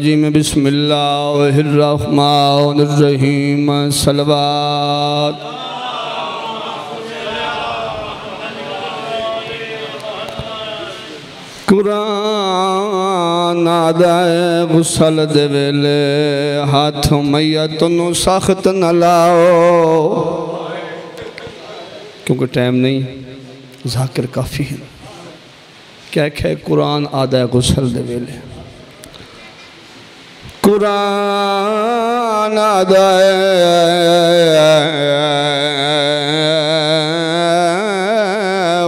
جی میں بسم اللہ الرحمن الرحیم صلوات. قرآن آدھائے غسل دے ویلے، ہاتھ میت نو سخت نہ لاؤ. کیونکہ ٹائم نہیں، ذاکر کافی ہے کہہ کہہ قرآن آدھائے غسل دے ویلے۔ قرآن آدھائے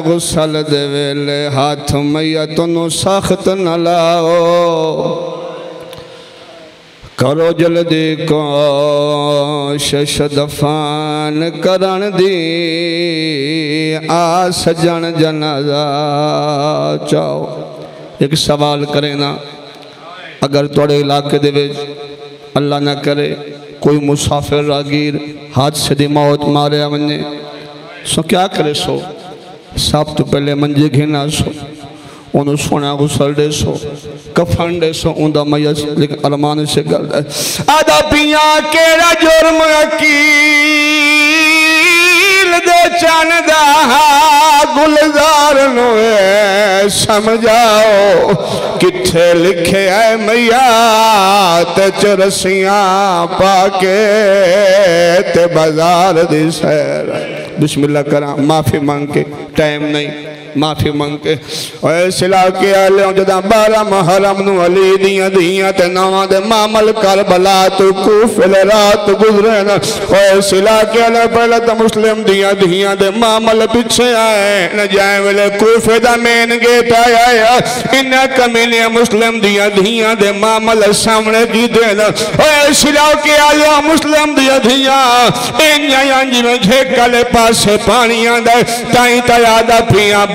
غسل دے ویلے ہاتھ میت نو سخت نہ لاؤ۔ کرو جلدی کو شش دفان کرن دی۔ آ سجن جنازہ چاہو ایک سوال کریں نا۔ اگر توڑے علاقے دے ویج اللہ نہ کرے، کوئی مسافر راگیر حادثے دی موت مارے آمنے سو کیا کرے سو؟ سب تو پہلے منجے گھنا سو انہوں سونا غسل دے سو، کفن دے سو اندہ میت لیکن علمان سے گل دے آدھا پیاں کیڑا جرم اکیل دے چاندہ ہاں۔ گلزار نوے، سمجھاؤ کتھے لکھے اے میات رسیاں پاکے تے بازار دی سیر بسم اللہ کرام، معافی مانگ کے، ٹائم نہیں۔ معافی مانگ کے اے سلا کے آلے ہوں جدہ بارہ محرم نو علی دیاں دیاں تے نواں دے معمل کربلا تو کوفل رات گزرے اے سلا کے آلے مسلم دیاں دیاں دے معمل پچھے آئے نہ جائے ویلے دا مین گیٹ آیا انہ کمیلی مسلم دیاں دیاں دے معمل سامنے کی دے نا اے سلا کے آلے مسلم دیاں دیاں انہ یانجی میں جھیکالے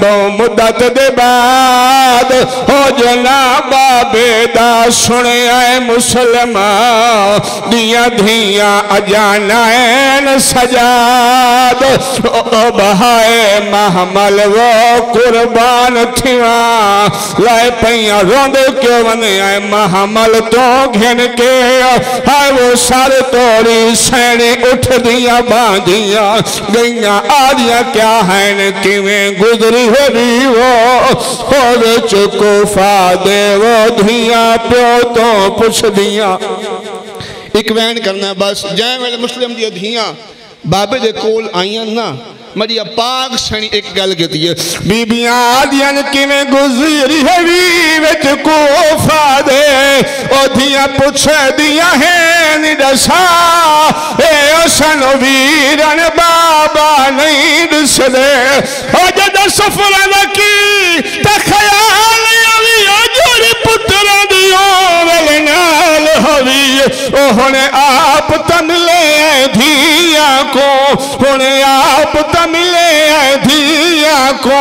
پاسے مدت دے بعد ہو جنابا بیدہ سنے آئے مسلمان دیا دھیا اجانائین سجاد او بہائے محمل وہ قربان تھیاں لائے پہیاں روند کے ونے آئے محمل تو گھن کے آئے وہ سارے توڑی سینے اٹھ دیا باندیا گئیاں آدیا کیا ہے کیویں گزری ہوئی وہ ہوئے چکو فادے وہ دھیا پیو تو پوچھ دیا ایک وین کرنا بس جائیں ویلے مسلم دیا دھیاں بابے دے کول آئیاں نا مریا پاک سنی ایک گل کہتی ہے بی بیاں آدیاں کی میں گزری ہے ویچ کو فادے او دیا پوچھے دیا ہے نڈسا اے او اوشن ویرن بابا نہیں دس دے او سفر لکی تا خیال یوی او جوری پتر دیو ویلنال ہوئی۔ او ہونے آپ تملے دھیا کو، ہونے آپ تن تملے دھیا کو۔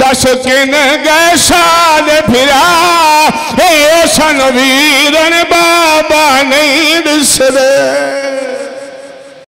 دس کن گئے شاد پھرا، اے سن ویرن بابا نہیں دس دے